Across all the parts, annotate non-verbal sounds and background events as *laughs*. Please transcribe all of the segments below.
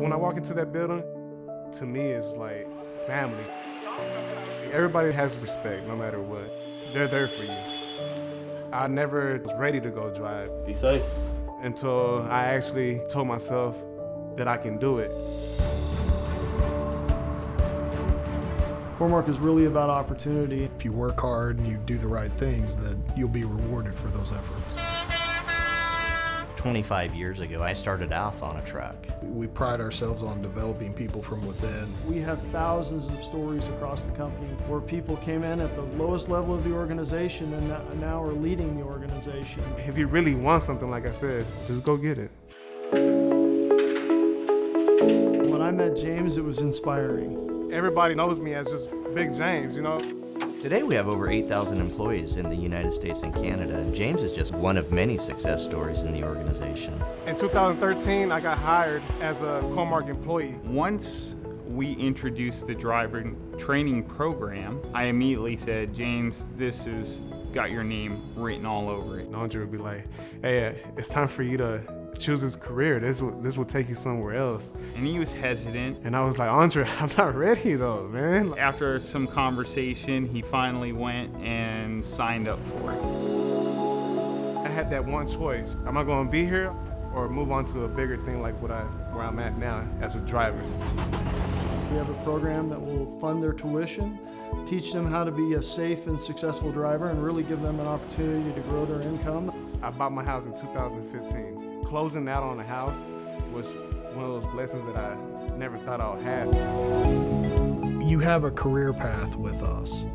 When I walk into that building, to me it's like family. Everybody has respect no matter what. They're there for you. I never was ready to go drive Be safe. until I actually told myself that I can do it. Core-Mark is really about opportunity. If you work hard and you do the right things, then you'll be rewarded for those efforts. 25 years ago, I started off on a truck. We pride ourselves on developing people from within. We have thousands of stories across the company where people came in at the lowest level of the organization and now are leading the organization. If you really want something, like I said, just go get it. When I met James, it was inspiring. Everybody knows me as just Big James, you know? Today we have over 8,000 employees in the United States and Canada, and James is just one of many success stories in the organization. In 2013, I got hired as a Core-Mark employee. Once we introduced the driver training program, I immediately said, James, this has got your name written all over it. And Andre would be like, hey, uh, it's time for you to choose his career. This will, this will take you somewhere else. And he was hesitant. And I was like, Andre, *laughs* I'm not ready though, man. After some conversation, he finally went and signed up for it. I had that one choice. Am I gonna be here or move on to a bigger thing like what I, where I'm at now as a driver? We have a program that will fund their tuition, teach them how to be a safe and successful driver, and really give them an opportunity to grow their income. I bought my house in 2015. Closing out on a house was one of those blessings that I never thought I would have. You have a career path with us,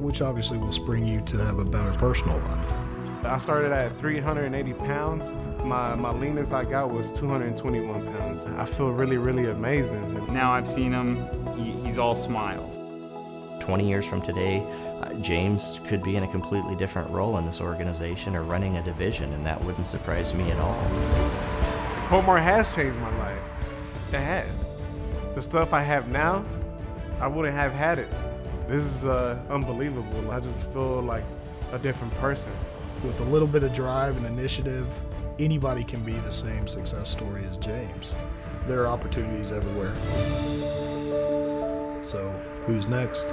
which obviously will spring you to have a better personal life. I started at 380 pounds. My, my leanest I got was 221 pounds. I feel really, really amazing. Now I've seen him, he, he's all smiles. 20 years from today, uh, James could be in a completely different role in this organization or running a division, and that wouldn't surprise me at all. Core-Mark has changed my life. It has. The stuff I have now, I wouldn't have had it. This is uh, unbelievable. I just feel like a different person. With a little bit of drive and initiative, anybody can be the same success story as James. There are opportunities everywhere. So, who's next?